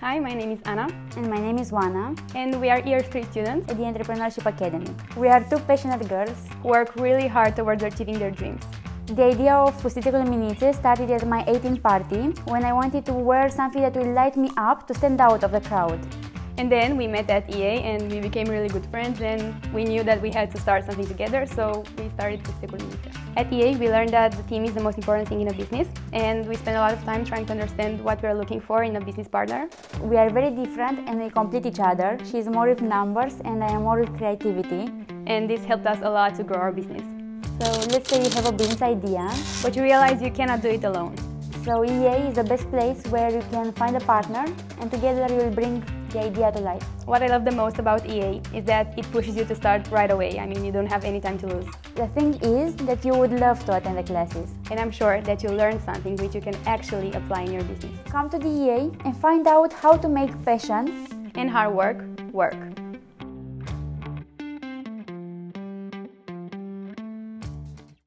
Hi, my name is Ana. And my name is Oana. And we are year 3 students at the Entrepreneurship Academy. We are two passionate girls who work really hard towards achieving their dreams. The idea of Fustițe cu luminițe started at my 18th party when I wanted to wear something that will light me up to stand out of the crowd. And then we met at EA and we became really good friends and we knew that we had to start something together, so we started Fustițe cu luminițe. At EA, we learned that the team is the most important thing in a business and we spend a lot of time trying to understand what we are looking for in a business partner. We are very different and we complete each other. She is more with numbers and I am more with creativity. And this helped us a lot to grow our business. So let's say you have a business idea, but you realize you cannot do it alone. So EA is the best place where you can find a partner and together you will bring the idea to life. What I love the most about EA is that it pushes you to start right away. I mean, you don't have any time to lose. The thing is that you would love to attend the classes. And I'm sure that you'll learn something which you can actually apply in your business. Come to the EA and find out how to make passion and hard work work.